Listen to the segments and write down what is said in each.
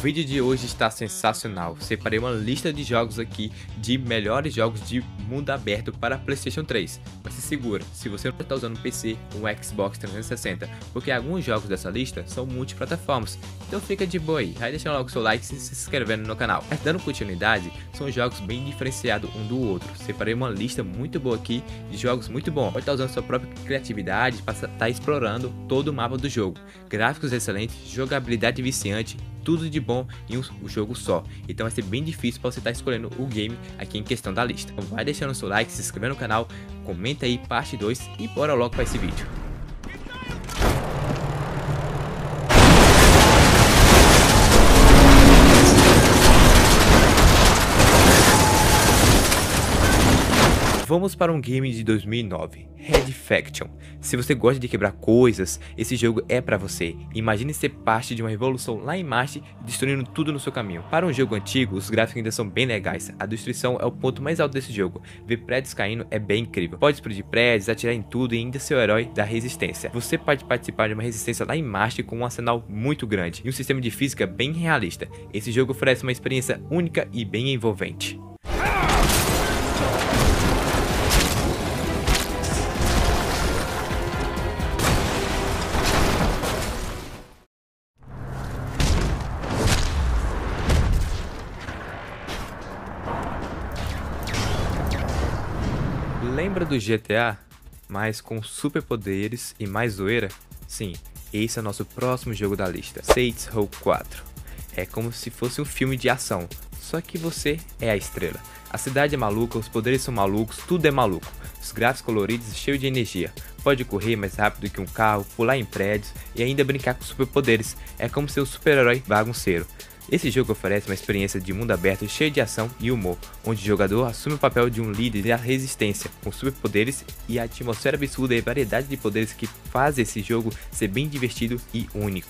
vídeo de hoje está sensacional. Separei uma lista de jogos aqui de melhores jogos de mundo aberto para PlayStation 3. Mas se segura, se você não está usando PC um Xbox 360, porque alguns jogos dessa lista são multiplataformas. Então fica de boa aí, vai deixando logo seu like e se inscrevendo no canal. Mas dando continuidade, são jogos bem diferenciados um do outro. Separei uma lista muito boa aqui de jogos muito bons. Pode estar usando sua própria criatividade para estar tá explorando todo o mapa do jogo. Gráficos excelentes, jogabilidade viciante, tudo de bom em um, jogo só. Então vai ser bem difícil para você estar tá escolhendo o game aqui em questão da lista. Então vai deixando seu like, se inscrevendo no canal, comenta aí parte 2 e bora logo para esse vídeo. Vamos para um game de 2009, Red Faction. Se você gosta de quebrar coisas, esse jogo é para você. Imagine ser parte de uma revolução lá em Marte, destruindo tudo no seu caminho. Para um jogo antigo, os gráficos ainda são bem legais. A destruição é o ponto mais alto desse jogo. Ver prédios caindo é bem incrível. Pode explodir prédios, atirar em tudo e ainda ser o herói da resistência. Você pode participar de uma resistência lá em Marte com um arsenal muito grande e um sistema de física bem realista. Esse jogo oferece uma experiência única e bem envolvente. Lembra do GTA, mas com superpoderes e mais zoeira? Sim, esse é o nosso próximo jogo da lista, Saints Row 4. É como se fosse um filme de ação, só que você é a estrela. A cidade é maluca, os poderes são malucos, tudo é maluco. Os gráficos coloridos e cheios de energia. Pode correr mais rápido que um carro, pular em prédios e ainda brincar com superpoderes. É como ser um super-herói bagunceiro. Esse jogo oferece uma experiência de mundo aberto cheio de ação e humor, onde o jogador assume o papel de um líder da resistência, com superpoderes e a atmosfera absurda e variedade de poderes que faz esse jogo ser bem divertido e único.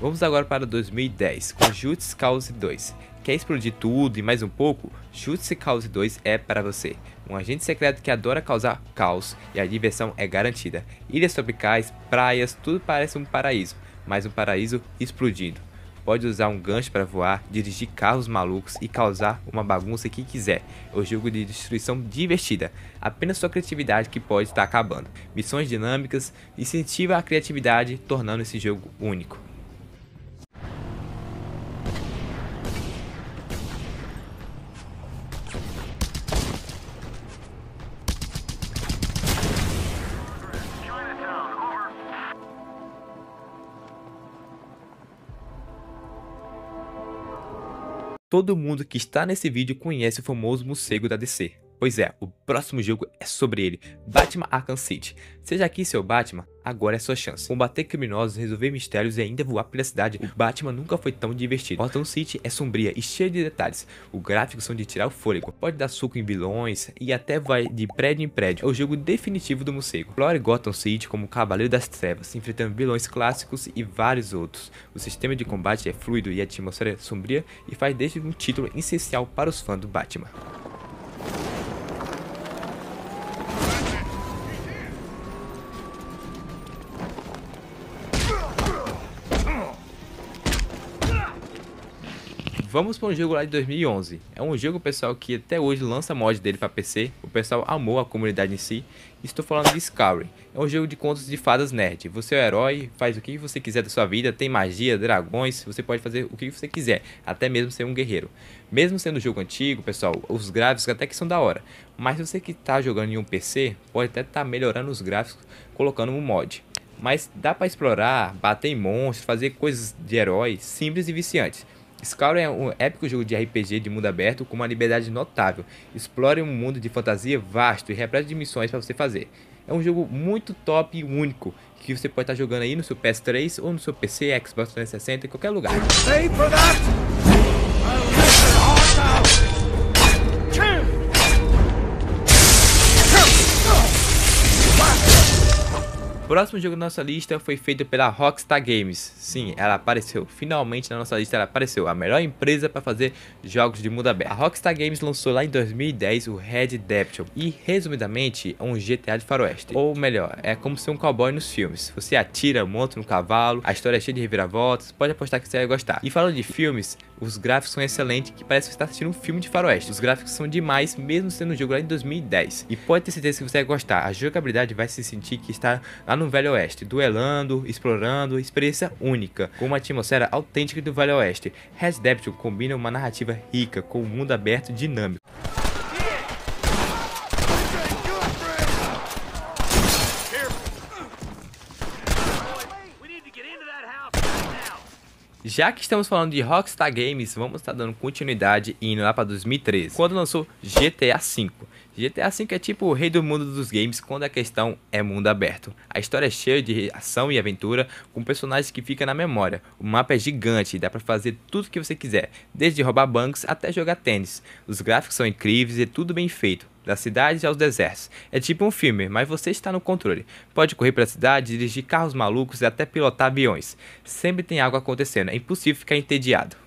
Vamos agora para 2010, com Jutsu Cause 2. Quer explodir tudo e mais um pouco? Jutsu Cause 2 é para você. Um agente secreto que adora causar caos e a diversão é garantida. Ilhas tropicais, praias, tudo parece um paraíso, mas um paraíso explodindo. Pode usar um gancho para voar, dirigir carros malucos e causar uma bagunça que quiser. É um jogo de destruição divertida. Apenas sua criatividade que pode estar acabando. Missões dinâmicas incentiva a criatividade, tornando esse jogo único. Todo mundo que está nesse vídeo conhece o famoso morcego da DC. Pois é, o próximo jogo é sobre ele, Batman Arkham City. Seja aqui seu Batman, agora é sua chance. Combater criminosos, resolver mistérios e ainda voar pela cidade, o Batman nunca foi tão divertido. Arkham City é sombria e cheia de detalhes. Os gráficos são de tirar o fôlego, pode dar suco em vilões e até vai de prédio em prédio. É o jogo definitivo do morcego. Explore Gotham City como Cavaleiro das Trevas, enfrentando vilões clássicos e vários outros. O sistema de combate é fluido e a atmosfera é sombria e faz desde um título essencial para os fãs do Batman. Vamos para um jogo lá de 2011. É um jogo, pessoal, que até hoje lança mod dele para PC. O pessoal amou a comunidade em si. Estou falando de Skyrim. É um jogo de contos de fadas nerd. Você é o herói, faz o que você quiser da sua vida, tem magia, dragões, você pode fazer o que você quiser, até mesmo ser um guerreiro. Mesmo sendo um jogo antigo, pessoal, os gráficos até que são da hora. Mas você que está jogando em um PC, pode até estar tá melhorando os gráficos colocando um mod. Mas dá para explorar, bater em monstros, fazer coisas de herói simples e viciantes. Skyrim é um épico jogo de RPG de mundo aberto com uma liberdade notável. Explore um mundo de fantasia vasto e repleto de missões para você fazer. É um jogo muito top e único que você pode estar jogando aí no seu PS3 ou no seu PC, Xbox 360, em qualquer lugar. Próximo jogo da nossa lista foi feito pela Rockstar Games. Sim, ela apareceu. Finalmente na nossa lista ela apareceu. A melhor empresa para fazer jogos de mundo aberto. A Rockstar Games lançou lá em 2010 o Red Dead e, resumidamente, é um GTA de faroeste. Ou melhor, é como ser um cowboy nos filmes. Você atira, monta no cavalo, a história é cheia de reviravoltas, pode apostar que você vai gostar. E falando de filmes, os gráficos são excelentes, que parece que você está assistindo um filme de faroeste. Os gráficos são demais, mesmo sendo um jogo lá em 2010. E pode ter certeza que você vai gostar. A jogabilidade vai se sentir que está lá no Velho Oeste, duelando, explorando, experiência única, com uma atmosfera autêntica do Velho Oeste. Red Dead combina uma narrativa rica com um mundo aberto dinâmico. Já que estamos falando de Rockstar Games, vamos estar dando continuidade indo lá para 2013, quando lançou GTA V. GTA V é tipo o rei do mundo dos games quando a questão é mundo aberto. A história é cheia de ação e aventura, com personagens que ficam na memória. O mapa é gigante e dá para fazer tudo que você quiser, desde roubar bancos até jogar tênis. Os gráficos são incríveis e tudo bem feito das cidades aos desertos. É tipo um filme, mas você está no controle. Pode correr pela cidade, dirigir carros malucos e até pilotar aviões. Sempre tem algo acontecendo, é impossível ficar entediado.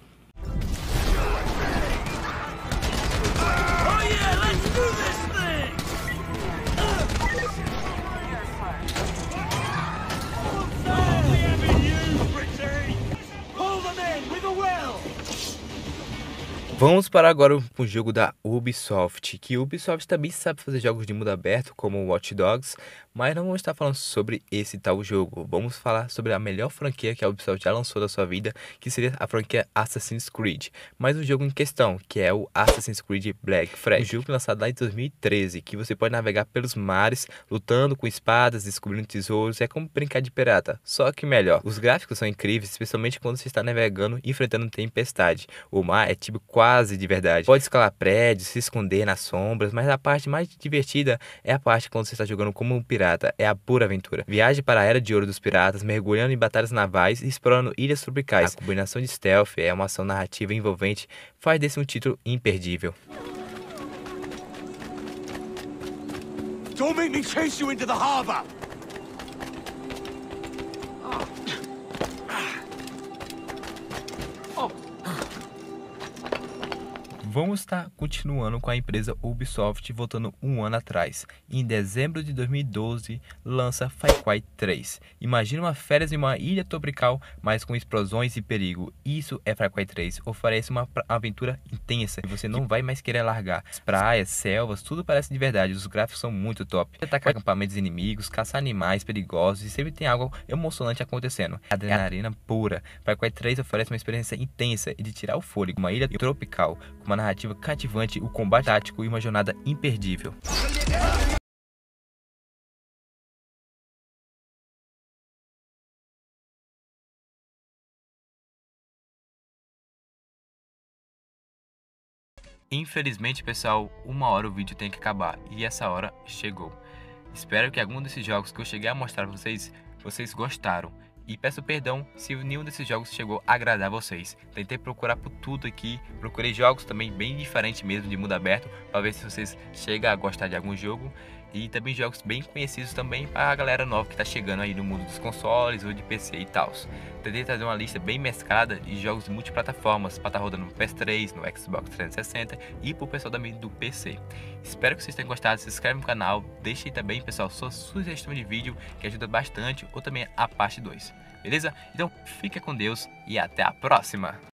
the men with a will! Vamos para agora o jogo da Ubisoft, que Ubisoft também sabe fazer jogos de mundo aberto, como Watch Dogs, mas não vamos estar falando sobre esse tal jogo. Vamos falar sobre a melhor franquia que a Ubisoft já lançou da sua vida, que seria a franquia Assassin's Creed. Mas o jogo em questão, que é o Assassin's Creed Black Flag, um jogo lançado lá em 2013, que você pode navegar pelos mares, lutando com espadas, descobrindo tesouros, é como brincar de pirata, só que melhor. Os gráficos são incríveis, especialmente quando você está navegando e enfrentando tempestade. O mar é tipo quase de verdade. Pode escalar prédios, se esconder nas sombras, mas a parte mais divertida é a parte quando você está jogando como um pirata. É a pura aventura. Viaje para a Era de Ouro dos Piratas, mergulhando em batalhas navais e explorando ilhas tropicais. A combinação de stealth é uma ação narrativa envolvente, faz desse um título imperdível. Don't make me chase you into the harbor! Estar continuando com a empresa Ubisoft voltando um ano atrás. Em dezembro de 2012, lança Far Cry 3. Imagina uma férias em uma ilha tropical, mas com explosões e perigo. Isso é Far Cry 3. Oferece uma aventura intensa e você não vai mais querer largar. As praias, selvas, tudo parece de verdade. Os gráficos são muito top. Atacar acampamentos inimigos, caçar animais perigosos e sempre tem algo emocionante acontecendo. Adrenalina pura. Far Cry 3 oferece uma experiência intensa e de tirar o fôlego. Uma ilha tropical com uma narrativa cativante, o combate tático e uma jornada imperdível. Infelizmente, pessoal, uma hora o vídeo tem que acabar e essa hora chegou. Espero que algum desses jogos que eu cheguei a mostrar para vocês, vocês gostaram. E peço perdão se nenhum desses jogos chegou a agradar vocês. Tentei procurar por tudo aqui, procurei jogos também bem diferentes mesmo de mundo aberto, para ver se vocês chegam a gostar de algum jogo. E também jogos bem conhecidos também para a galera nova que está chegando aí no mundo dos consoles ou de PC e tal. Tentei trazer uma lista bem mesclada de jogos multiplataformas para estar tá rodando no PS3, no Xbox 360 e para o pessoal também do PC. Espero que vocês tenham gostado, se inscreve no canal, deixe também pessoal sua sugestão de vídeo que ajuda bastante ou também a parte 2. Beleza? Então fica com Deus e até a próxima!